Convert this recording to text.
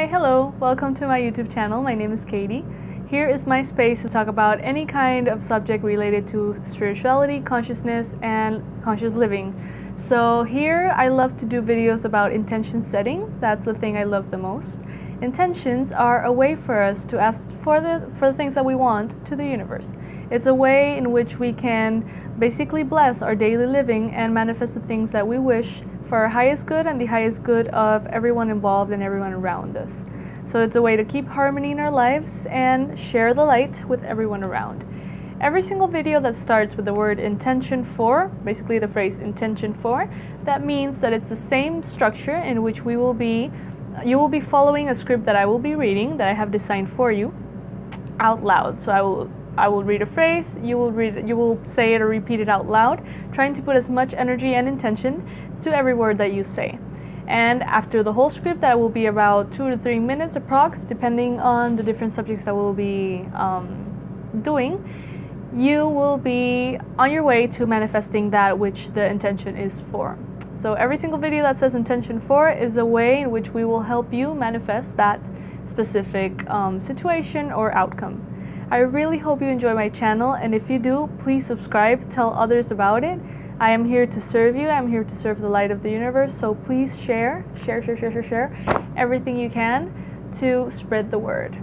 Hi, hello, welcome to my YouTube channel. My name is Katie. Here is my space to talk about any kind of subject related to spirituality, consciousness, and conscious living. So here I love to do videos about intention setting. That's the thing I love the most. Intentions are a way for us to ask for the for the things that we want to the universe. It's a way in which we can basically bless our daily living and manifest the things that we wish for our highest good and the highest good of everyone involved and everyone around us. So it's a way to keep harmony in our lives and share the light with everyone around. Every single video that starts with the word intention for, basically the phrase intention for, that means that it's the same structure in which we will be you will be following a script that I will be reading that I have designed for you out loud. So I will I will read a phrase, you will read you will say it or repeat it out loud, trying to put as much energy and intention to every word that you say. And after the whole script, that will be about two to three minutes approx, depending on the different subjects that we'll be um, doing. You will be on your way to manifesting that which the intention is for. So every single video that says intention for is a way in which we will help you manifest that specific um, situation or outcome. I really hope you enjoy my channel and if you do, please subscribe, tell others about it. I am here to serve you. I'm here to serve the light of the universe. So please share, share, share, share, share, share everything you can to spread the word.